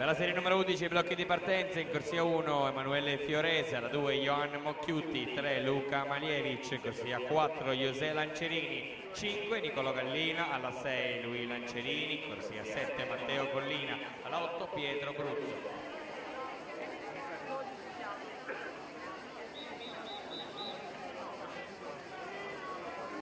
Per la serie numero 11 blocchi di partenza in corsia 1 Emanuele Fiorese, alla 2 Johan Mocchiuti, 3 Luca Malievic, corsia 4 José Lancerini, 5 Nicolo Gallina, alla 6 Lui Lancerini, corsia 7 Matteo Collina, alla 8 Pietro Bruzzo.